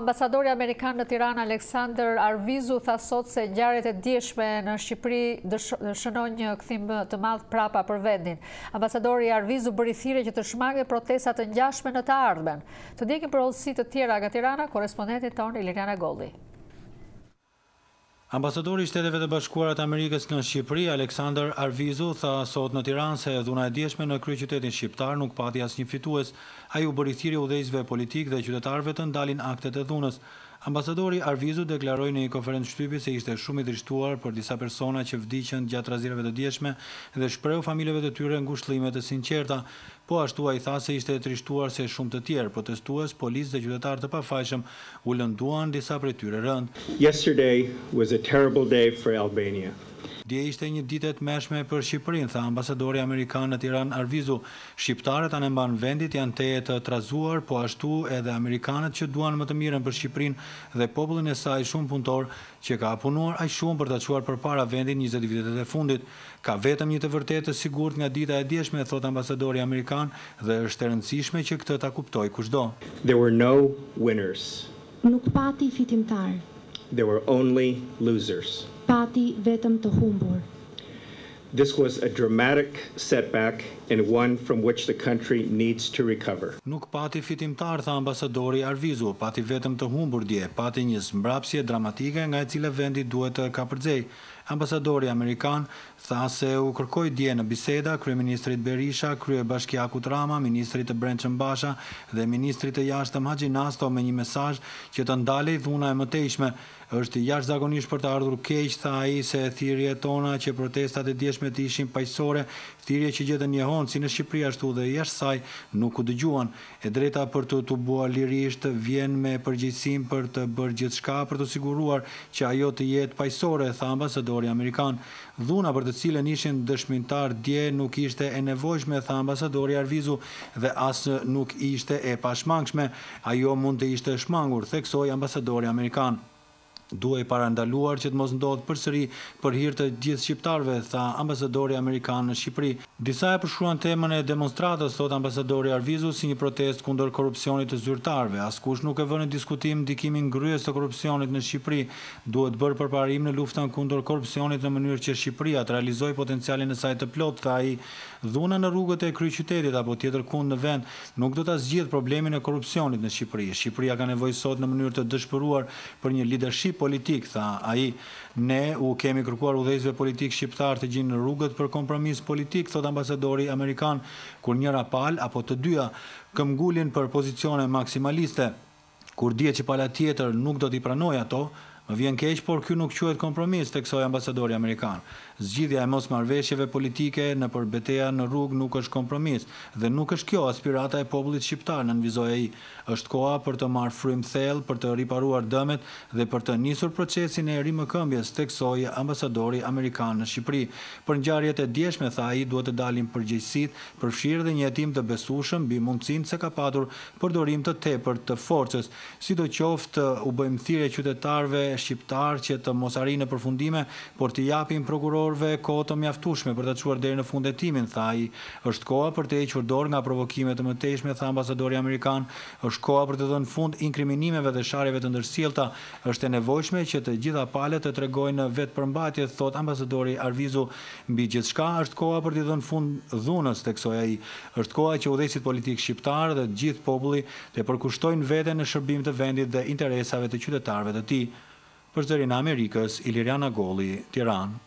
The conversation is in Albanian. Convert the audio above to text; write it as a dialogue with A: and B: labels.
A: Ambasadori amerikan në Tiranë, Alexander Arvizu tha sot se ngjarjet e djeshme në Shqipëri shënojnë një kthim të madh prapa për vendin. Ambasadori Arvizu bëri thirrje që të shmangen protesta të ngjashme në të ardhmen. Të ndjekim për hollësi të tjera nga Tirana, korrespondentin tonë Ilirian Agolli.
B: Ambasadori i Shteteve të Bashkuara të Amerikës në Shqipëri, Aleksander Arvizu, tha sot në Tiranë se dhuna e djeshme në kryeqytetin shqiptar nuk pati asnjë fitues. Ai u bëri thirrje udhëheqësve politikë dhe qytetarëve të ndalin aktet e dhunës. Ambasadori Arvizu deklaroi në një konferencë shtypi se ishte shumë i trishtuar për disa persona që vdiqën gjatë trazirave të djeshme dhe shprehu familjeve të tyre ngushëllime të sinqerta Po ashtu ai tha se ishte e trishtuar se shumë të tjerë, protestues, policë dhe qytetarë të pafajshëm u lënduan, disa prej tyre rëndë.
C: Yesterday was a terrible day for Albania.
B: Dje ishte një ditë e tmerrshme për Shqipërinë, tha ambasadori amerikan në Tiranë Arvizu. Shqiptarët anembanë vendit janë tejet të trazuar, po ashtu edhe amerikanët që duan më të mirën për Shqipërinë dhe popullin e saj shumë punëtor që ka punuar aq shumë për ta çuar përpara vendin njëzet vitet e fundit. Ka vetëm një të vërtetë të sigurt nga dita e djeshme, thotë ambasadori amerikan, dhe është e rëndësishme që këtë ta kuptojë kushdo.
C: There were no winners.
D: Nuk pati fitimtarë.
C: There were only losers.
D: Pati vetëm të humbur.
C: This was a dramatic setback and one from which the country needs to recover.
B: Nuk pati fitimtarë, tha ambasadori Arvizu. Pati vetëm të humbur dje. Pati një zmbrapsje dramatike nga e cila vendi duhet të kapërcejë. Ambasadori amerikan tha se u kërkoi dje në biseda, kryeministrit Berisha, kryebashkiakut Rama, ministrit të Brendshëm Basha dhe ministrit të Jashtëm Haxhinasto me një mesazh që të ndalej dhuna e mëtejshme. Është jashtëzakonisht për të ardhur keq, tha ai, se thirrjet tona që protestat e djeshme të ishin paqësore, thirrje që gjetën jehonë si në Shqipëri ashtu dhe jashtë saj, nuk u dëgjuan. E drejta për t'u tubuar lirisht vjen me përgjegjësinë për të bërë gjithçka për të siguruar që ajo të jetë paqësore, tha ambasadori amerikan. Dhuna për të cilën ishin dëshmitarë dje nuk ishte e nevojshme, tha ambasadori Arvizu, dhe as nuk ishte e pashmangshme. Ajo mund të ishte shmangur, theksoi ambasadori amerikan. Duhej parandaluar që të mos ndodhë përsëri për hir të gjithë shqiptarëve, tha ambasadori amerikan në Shqipëri. Disa e përshkruan temën e demonstratës, thotë ambasadori Arvizu, si një protestë kundër korrupsionit të zyrtarëve. Askush nuk e vë në diskutim ndikimin gërryes të korrupsionit në Shqipëri. Duhet bërë përparim në luftën kundër korrupsionit në mënyrë që Shqipëria të realizojë potencialin e saj të plotë, tha ai. Dhuna në rrugët e kryeqytetit apo tjetërkund në vend, Nuk do ta zgjidhë problemin e korrupsionit në Shqipëri. Shqipëria ka nevojë sot në mënyrë të dëshpëruar për një lidership politik, tha ai. Ne u kemi kërkuar udhëheqësve politikë shqiptarë të gjejnë rrugët për kompromis politik, thotë ambasadori amerikan, kur njëra palë apo të dyja këmbëngulin për pozicione maksimaliste. Kur dihet që pala tjetër nuk do t'i pranojë ato, më vjen keq, por ky nuk quhet kompromis, theksoi ambasadori amerikan. Zgjidhja e mosmarrëveshjeve politike nëpër beteja në rrugë nuk është kompromis dhe nuk është kjo aspirata e popullit shqiptar, nënvizoi ai. Është koha për të marrë frymë thellë, për të riparuar dëmet dhe për të nisur procesin e rimëkëmbjes, theksoi ambasadori amerikan në Shqipëri. Për ngjarjet e djeshme, tha ai, duhet të dalin përgjegjësitë, përfshirë dhe një hetim të besueshëm mbi mundësinë se ka patur përdorim të tepërt të forcës. Sidoqoftë, u bëjmë thirrje qytetarëve shqiptarë që të mos arrijnë në përfundime, por t'i japin prokurorëve kohë të mjaftueshme për ta çuar deri në fund hetimin, tha ai. Është koha për të hequr dorë nga provokime të mëtejshme, tha ambasadori amerikan. Është koha për t'u dhënë fund inkriminimeve dhe sharjeve të ndërsjellta. Është e nevojshme që të gjitha palët të tregojnë vetëpërmbajtje, thotë ambasadori Arvizu, Mbi gjithçka, është koha për t'i dhënë fund dhunës, theksoi ai. Është koha që udhëheqësit politikë shqiptarë dhe i gjithë populli të përkushtojnë veten në shërbim të vendit dhe interesave të qytetarëve të tij. Për Zërin e Amerikës, Ilirian Agolli, Tiranë.